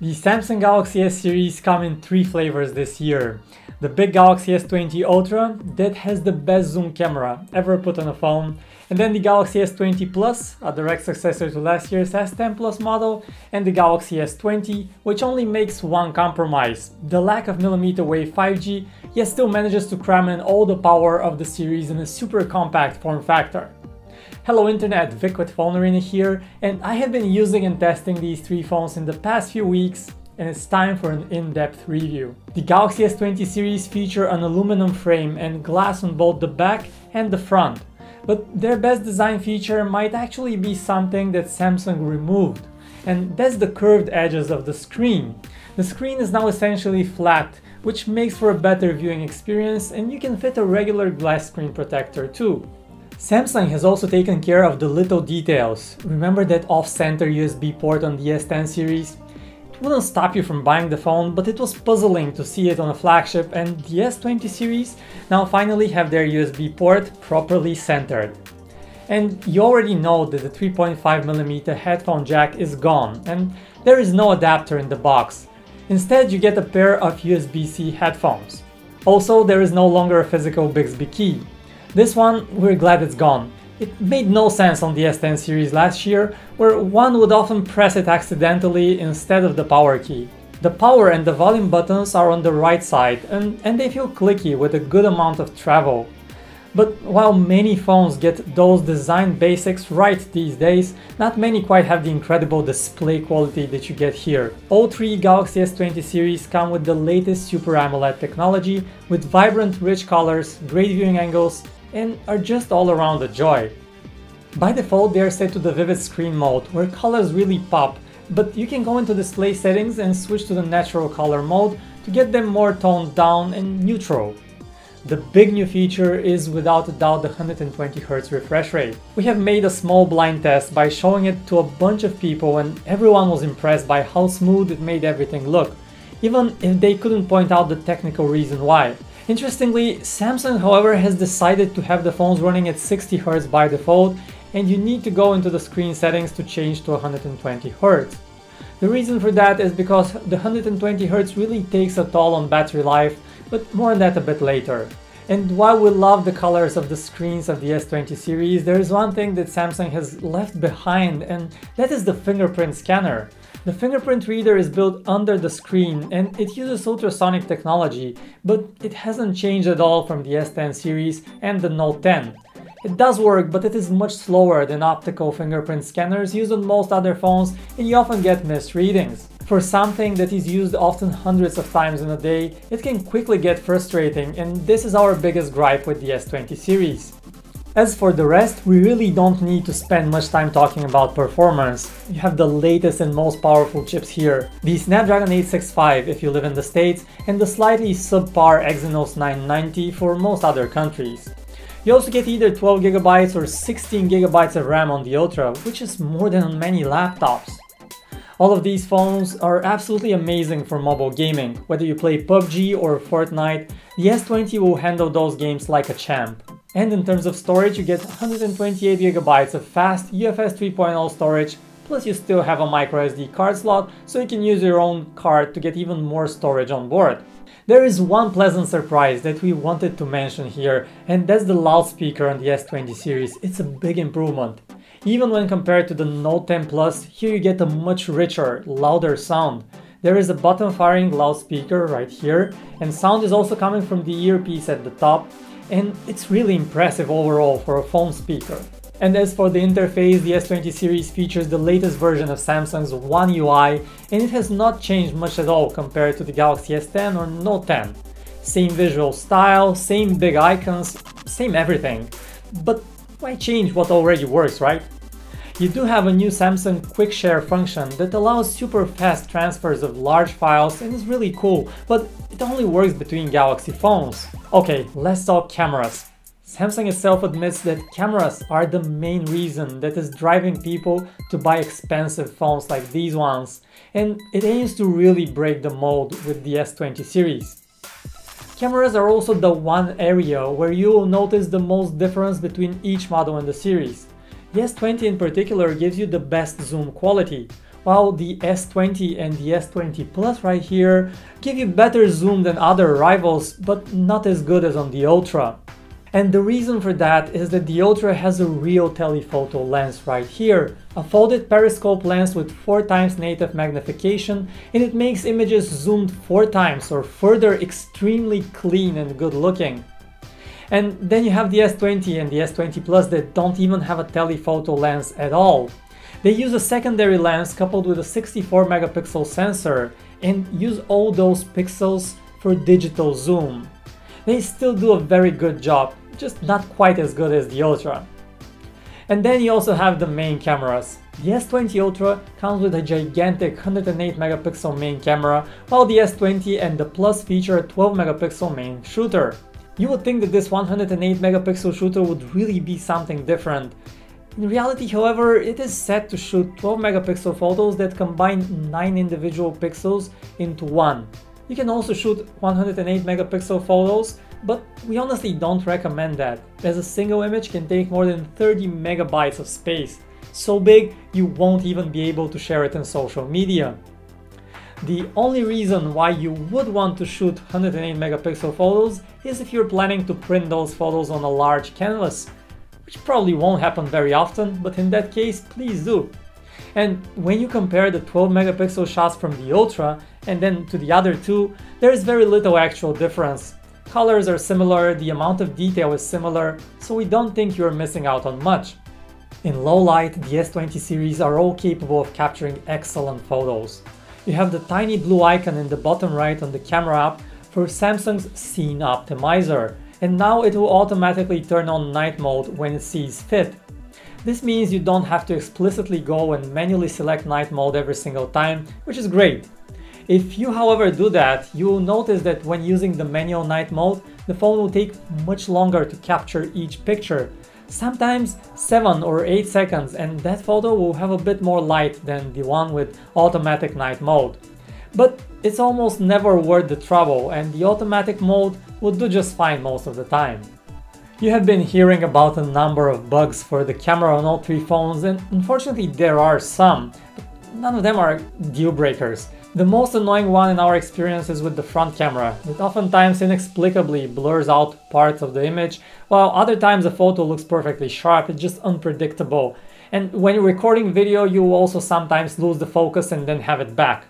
The Samsung Galaxy S series come in three flavors this year. The big Galaxy S20 Ultra that has the best zoom camera ever put on a phone, and then the Galaxy S20 Plus, a direct successor to last year's S10 Plus model, and the Galaxy S20, which only makes one compromise, the lack of millimeter wave 5G, yet still manages to cram in all the power of the series in a super compact form factor. Hello Internet, Vic with Phone Arena here, and I have been using and testing these three phones in the past few weeks, and it's time for an in-depth review. The Galaxy S20 series feature an aluminum frame and glass on both the back and the front, but their best design feature might actually be something that Samsung removed, and that's the curved edges of the screen. The screen is now essentially flat, which makes for a better viewing experience and you can fit a regular glass screen protector too. Samsung has also taken care of the little details. Remember that off-center USB port on the S10 series? It wouldn't stop you from buying the phone, but it was puzzling to see it on a flagship and the S20 series now finally have their USB port properly centered. And you already know that the 3.5mm headphone jack is gone and there is no adapter in the box. Instead you get a pair of USB-C headphones. Also, there is no longer a physical Bixby key. This one, we're glad it's gone. It made no sense on the S10 series last year, where one would often press it accidentally instead of the power key. The power and the volume buttons are on the right side, and, and they feel clicky with a good amount of travel. But while many phones get those design basics right these days, not many quite have the incredible display quality that you get here. All three Galaxy S20 series come with the latest Super AMOLED technology, with vibrant rich colors, great viewing angles, and are just all around a joy. By default they are set to the vivid screen mode, where colors really pop, but you can go into display settings and switch to the natural color mode to get them more toned down and neutral. The big new feature is without a doubt the 120Hz refresh rate. We have made a small blind test by showing it to a bunch of people and everyone was impressed by how smooth it made everything look, even if they couldn't point out the technical reason why. Interestingly, Samsung however has decided to have the phones running at 60Hz by default and you need to go into the screen settings to change to 120Hz. The reason for that is because the 120Hz really takes a toll on battery life, but more on that a bit later. And while we love the colors of the screens of the S20 series, there is one thing that Samsung has left behind and that is the fingerprint scanner. The fingerprint reader is built under the screen and it uses ultrasonic technology, but it hasn't changed at all from the S10 series and the Note 10. It does work, but it is much slower than optical fingerprint scanners used on most other phones and you often get missed readings. For something that is used often hundreds of times in a day, it can quickly get frustrating and this is our biggest gripe with the S20 series. As for the rest, we really don't need to spend much time talking about performance. You have the latest and most powerful chips here. The Snapdragon 865 if you live in the States and the slightly subpar Exynos 990 for most other countries. You also get either 12GB or 16GB of RAM on the Ultra, which is more than on many laptops. All of these phones are absolutely amazing for mobile gaming. Whether you play PUBG or Fortnite, the S20 will handle those games like a champ. And in terms of storage, you get 128GB of fast UFS 3.0 storage, plus you still have a microSD card slot, so you can use your own card to get even more storage on board. There is one pleasant surprise that we wanted to mention here, and that's the loudspeaker on the S20 series. It's a big improvement. Even when compared to the Note 10 Plus, here you get a much richer, louder sound. There is a button firing loudspeaker right here, and sound is also coming from the earpiece at the top, and it's really impressive overall for a phone speaker. And as for the interface, the S20 series features the latest version of Samsung's One UI and it has not changed much at all compared to the Galaxy S10 or Note 10. Same visual style, same big icons, same everything. But why change what already works, right? You do have a new Samsung Quick Share function that allows super fast transfers of large files and is really cool, but it only works between Galaxy phones. Okay, let's talk cameras. Samsung itself admits that cameras are the main reason that is driving people to buy expensive phones like these ones, and it aims to really break the mold with the S20 series. Cameras are also the one area where you will notice the most difference between each model in the series. The S20 in particular gives you the best zoom quality, while the S20 and the S20 Plus right here give you better zoom than other rivals, but not as good as on the Ultra. And the reason for that is that the Ultra has a real telephoto lens right here, a folded periscope lens with 4 times native magnification and it makes images zoomed 4 times or further extremely clean and good looking. And then you have the S20 and the S20 Plus that don't even have a telephoto lens at all. They use a secondary lens coupled with a 64 megapixel sensor and use all those pixels for digital zoom. They still do a very good job, just not quite as good as the Ultra. And then you also have the main cameras. The S20 Ultra comes with a gigantic 108 megapixel main camera, while the S20 and the Plus feature a 12 megapixel main shooter. You would think that this 108 megapixel shooter would really be something different. In reality, however, it is set to shoot 12 megapixel photos that combine 9 individual pixels into one. You can also shoot 108 megapixel photos, but we honestly don't recommend that, as a single image can take more than 30 megabytes of space, so big you won't even be able to share it in social media. The only reason why you would want to shoot 108 megapixel photos is if you're planning to print those photos on a large canvas, which probably won't happen very often, but in that case, please do. And when you compare the 12 megapixel shots from the Ultra and then to the other two, there is very little actual difference. Colors are similar, the amount of detail is similar, so we don't think you're missing out on much. In low light, the S20 series are all capable of capturing excellent photos. You have the tiny blue icon in the bottom right on the camera app for Samsung's Scene Optimizer, and now it will automatically turn on night mode when it sees fit. This means you don't have to explicitly go and manually select night mode every single time, which is great. If you however do that, you will notice that when using the manual night mode, the phone will take much longer to capture each picture, sometimes 7 or 8 seconds and that photo will have a bit more light than the one with automatic night mode. But it's almost never worth the trouble and the automatic mode would do just fine most of the time. You have been hearing about a number of bugs for the camera on all three phones and unfortunately there are some, but none of them are deal breakers. The most annoying one in our experience is with the front camera. It oftentimes inexplicably blurs out parts of the image, while other times the photo looks perfectly sharp, it's just unpredictable. And when you're recording video, you also sometimes lose the focus and then have it back.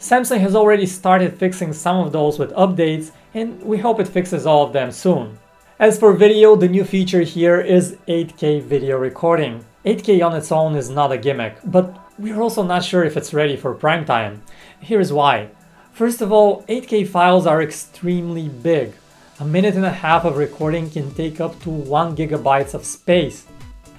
Samsung has already started fixing some of those with updates, and we hope it fixes all of them soon. As for video, the new feature here is 8K video recording. 8K on its own is not a gimmick, but we're also not sure if it's ready for prime time. Here's why. First of all, 8K files are extremely big. A minute and a half of recording can take up to 1 gigabytes of space.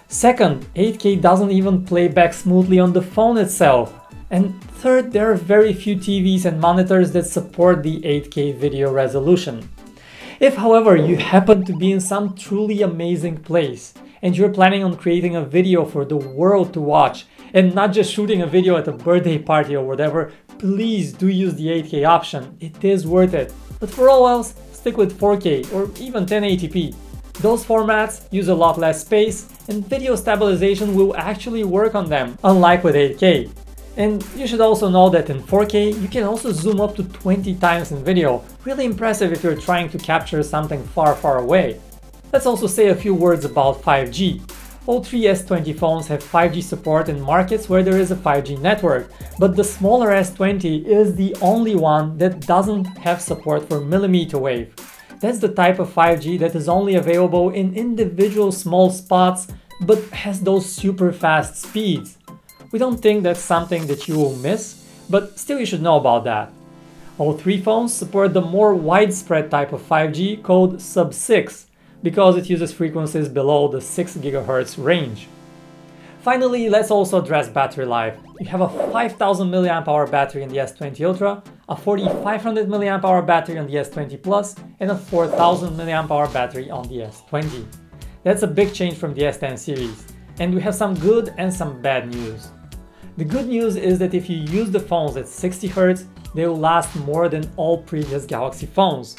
Second, 8K doesn't even play back smoothly on the phone itself. And third, there are very few TVs and monitors that support the 8K video resolution. If however you happen to be in some truly amazing place and you're planning on creating a video for the world to watch and not just shooting a video at a birthday party or whatever, please do use the 8K option, it is worth it. But for all else, stick with 4K or even 1080p. Those formats use a lot less space and video stabilization will actually work on them, unlike with 8K. And you should also know that in 4K you can also zoom up to 20 times in video, really impressive if you're trying to capture something far far away. Let's also say a few words about 5G. All three S20 phones have 5G support in markets where there is a 5G network, but the smaller S20 is the only one that doesn't have support for millimeter wave. That's the type of 5G that is only available in individual small spots but has those super fast speeds. We don't think that's something that you will miss, but still you should know about that. All three phones support the more widespread type of 5G called Sub-6, because it uses frequencies below the 6 GHz range. Finally, let's also address battery life. You have a 5000 mAh battery in the S20 Ultra, a 4500 mAh battery on the S20 Plus, and a 4000 mAh battery on the S20. That's a big change from the S10 series, and we have some good and some bad news. The good news is that if you use the phones at 60 Hz, they will last more than all previous Galaxy phones.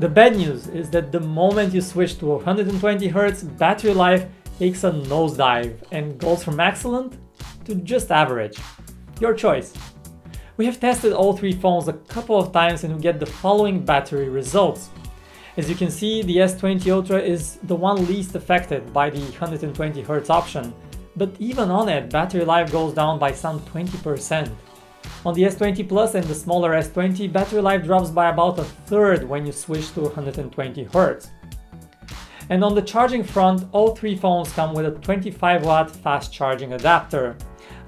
The bad news is that the moment you switch to 120Hz, battery life takes a nosedive and goes from excellent to just average. Your choice. We have tested all three phones a couple of times and we get the following battery results. As you can see, the S20 Ultra is the one least affected by the 120Hz option, but even on it, battery life goes down by some 20%. On the S20 Plus and the smaller S20, battery life drops by about a third when you switch to 120Hz. And on the charging front, all three phones come with a 25 watt fast charging adapter.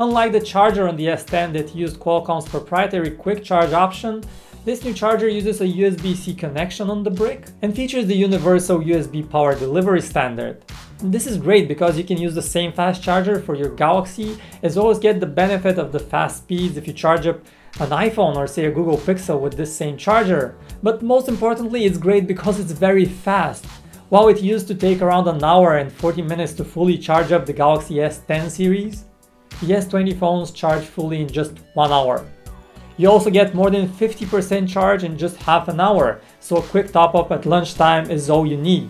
Unlike the charger on the S10 that used Qualcomm's proprietary quick charge option, this new charger uses a USB-C connection on the brick and features the universal USB power delivery standard. This is great because you can use the same fast charger for your Galaxy as well as get the benefit of the fast speeds if you charge up an iPhone or say a Google Pixel with this same charger. But most importantly, it's great because it's very fast. While it used to take around an hour and 40 minutes to fully charge up the Galaxy S10 series, the S20 phones charge fully in just one hour. You also get more than 50% charge in just half an hour, so a quick top up at lunchtime is all you need.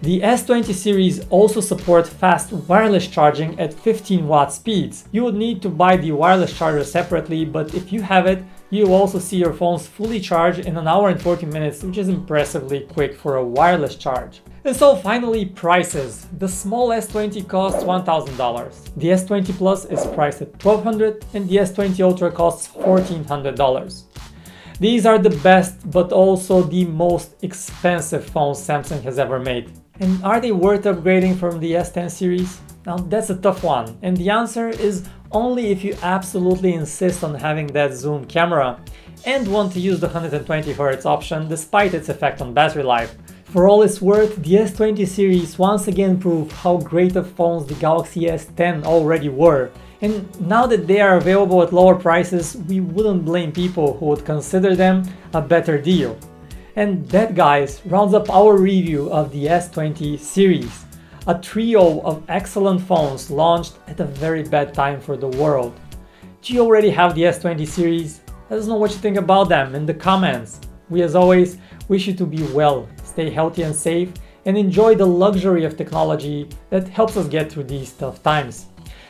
The S20 series also support fast wireless charging at 15 watt speeds. You would need to buy the wireless charger separately, but if you have it, you also see your phones fully charged in an hour and 40 minutes, which is impressively quick for a wireless charge. And so finally, prices. The small S20 costs $1,000. The S20 Plus is priced at 1,200 and the S20 Ultra costs $1,400. These are the best, but also the most expensive phones Samsung has ever made. And are they worth upgrading from the S10 series? Now that's a tough one, and the answer is only if you absolutely insist on having that zoom camera and want to use the 120Hz option despite its effect on battery life. For all it's worth, the S20 series once again proved how great of phones the Galaxy S10 already were, and now that they are available at lower prices, we wouldn't blame people who would consider them a better deal. And that guys rounds up our review of the S20 series a trio of excellent phones launched at a very bad time for the world. Do you already have the S20 series? Let us know what you think about them in the comments. We as always wish you to be well, stay healthy and safe, and enjoy the luxury of technology that helps us get through these tough times.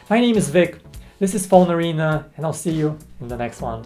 My name is Vic, this is Phone Arena, and I'll see you in the next one.